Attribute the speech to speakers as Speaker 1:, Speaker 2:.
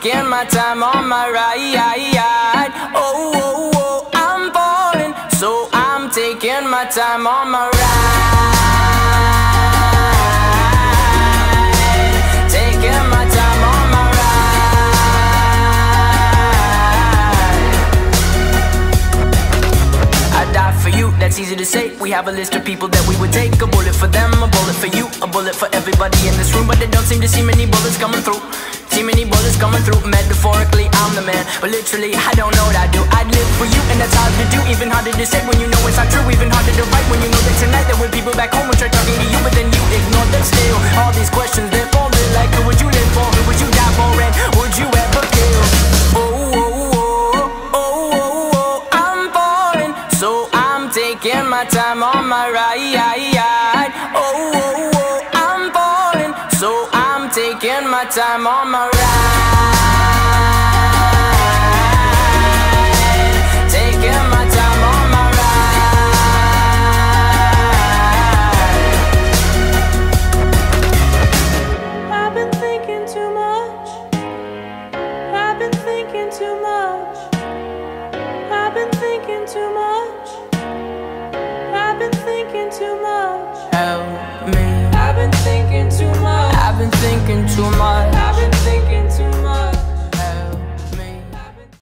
Speaker 1: taking my time on my ride Oh, oh, oh, I'm falling, so I'm taking my time on my ride Taking my time on my ride I die for you, that's easy to say. We have a list of people that we would take. A bullet for them, a bullet for you, a bullet for everybody in this room. But they don't seem to see many bullets coming through. Coming through. Metaphorically, I'm the man. But literally, I don't know what I do. I'd live for you, and that's hard to do. Even harder to say when you know it's not true. Even harder to write when you know that tonight there were people back home who tried talking to you, but then you ignored them still. All these questions, they're falling like who would you live for? Who would you die for? And would you ever kill? Oh, oh, oh, oh, oh, oh, I'm falling, so I'm taking my time on my ride. Oh, oh, oh, I'm falling, so I'm taking my time on my ride.
Speaker 2: Much.
Speaker 1: Help me.